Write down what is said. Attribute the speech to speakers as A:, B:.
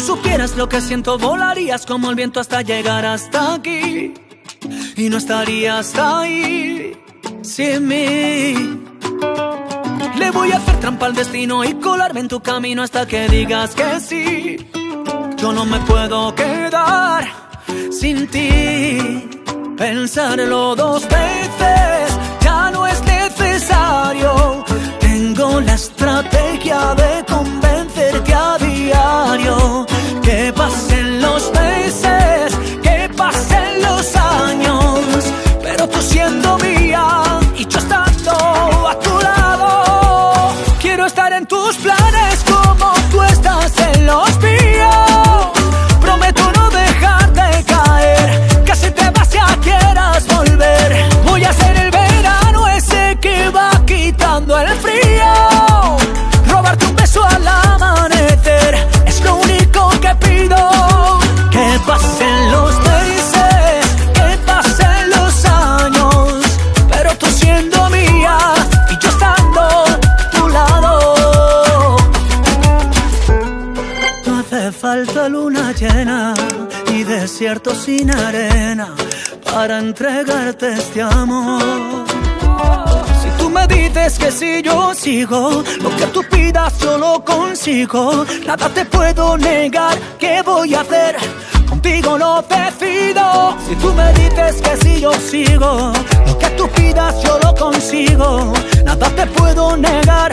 A: supieras lo que siento, volarías como el viento hasta llegar hasta aquí. Y no estarías ahí sin mí. Le voy a hacer trampa al destino y colarme en tu camino hasta que digas que sí. Yo no me puedo quedar sin ti. Pensarlo dos veces tus planes falta luna llena y desierto sin arena para entregarte este amor. Si tú me dices que si yo sigo, lo que tú pidas yo lo consigo. Nada te puedo negar, ¿qué voy a hacer? Contigo no decido. Si tú me dices que si yo sigo, lo que tú pidas yo lo consigo. Nada te puedo negar,